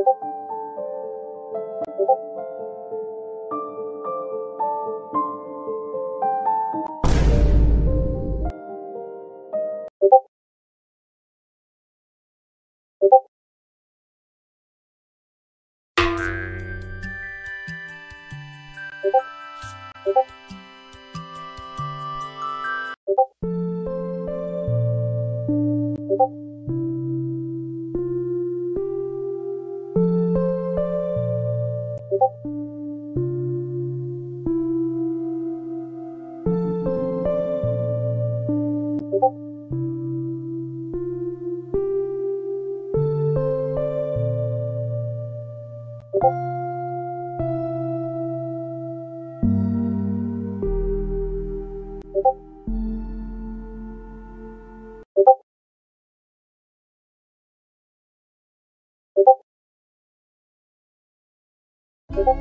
you Thank you. you